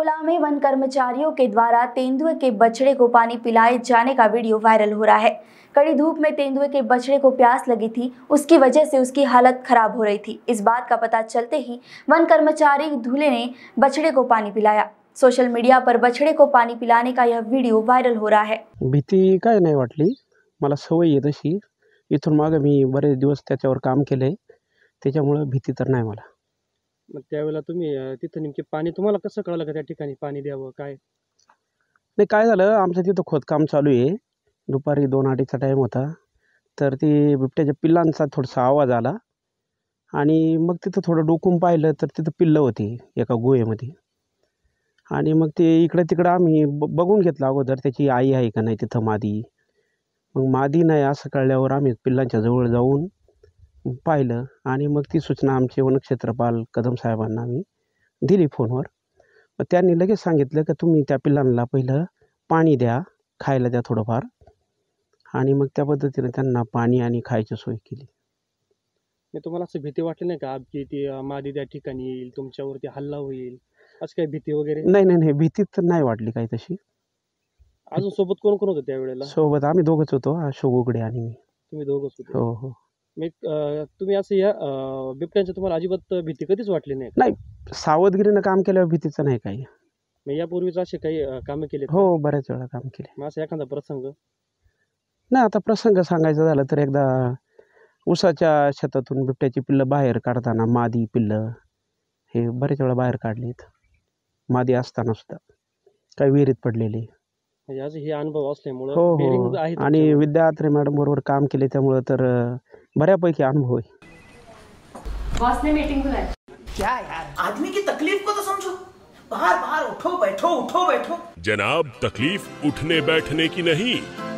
अकोला में वन कर्मचारियों के द्वारा तेंदुए के बछड़े को पानी पिलाए जाने का वीडियो वायरल हो रहा है। कड़ी धूप में तेंदुए के बछड़े को प्यास लगी थी, उसकी वजह से उसकी हालत खराब हो रही थी। इस बात का पता चलते ही वन कर्मचारी दूल्हे ने बछड़े को पानी पिलाया। सोशल मीडिया पर बछड़े को पानी पिलाने का यह वीडियो वायरल हो रहा है। भीती काय नाही वाटली, मला सवय आहे तशी. इथून मागं मी बरेच दिवस काम आहे त्याच्यामुळं भीती तर नाही मला. मग त्यावेळेला तुम्ही अं, तिथं नेमके पाणी तुम्हाला कसं कळलं का त्या ठिकाणी पाणी द्यावं काय? नाही काय झालं आमचं तिथं खोदकाम चालू आहे. दुपारी दोन अडीचचा टाईम होता. तर ती बिबट्याच्या पिल्लांचा थोडासा आवाज आला. आणि मग तिथं थोडं डोकून पाहिलं तर तिथं पिल्लं होती एका गुहेमध्ये. आणि मग ते इकडं तिकडं आम्ही ब बघून घेतलं अगोदर त्याची आई आहे का नाही तिथं मादी. मग मादी नाही असं कळल्यावर आम्ही पिल्लांच्या जवळ जाऊन पाहिलं आणि मग ती सूचना आमचे वनक्षेत्रपाल कदम साहेबांना आम्ही दिली फोनवर. मग त्यांनी लगेच सांगितलं की तुम्ही त्या पिल्लांना पहिलं पाणी द्या खायला द्या थोडंफार. आणि मग त्या पद्धतीने त्यांना पाणी आणि खायची सोय केली. नाही तुम्हाला असं भीती वाटली नाही का? की ती अं, मादी त्या ठिकाणी येईल तुमच्यावरती हल्ला होईल. असं काही भीती वगैरे? नाही नाही नाही. भीती तर नाही वाटली काही तशी. अजून सोबत कोण कोण होतं त्यावेळेला? सोबत आम्ही दोघंच होतो अशोक उघडे आणि मी. तुम्ही दोघंच होते. हो हो. अं, तुम्ही असं या अं, बिबट्यांची तुम्हाला अजिबात भीती कधीच वाटली नाही का? सावधगिरीनं काम केल्यावर भीतीचं नाही काही. मग यापूर्वीच असे काही अं, कामं केले हो बऱ्याच वेळा काम केले. मग असं एखादा प्रसंग? नाही आता प्रसंग सांगायचा झाला तर एकदा ऊसाच्या शेतातून बिबट्याची पिल्लं बाहेर काढताना मादी पिल्लं हे बरेच वेळा बाहेर काढलीत. मादी असताना सुद्धा काही विहिरीत पडलेली. म्हणजे आज हे अनुभव असल्यामुळं हो bearing हो आहे आणि तुमच्यावर. विद्या आत्रे मॅडम बरोबर काम केले त्यामुळं तर अं, बऱ्यापैकी अनुभव आहे बॉस ने मीटिंग बुलाई। क्या यार? आदमी की तकलीफ़ को तो समझो। बाहर बाहर उठो बैठो उठो बैठो। जनाब तकलीफ़ उठने बैठने की नहीं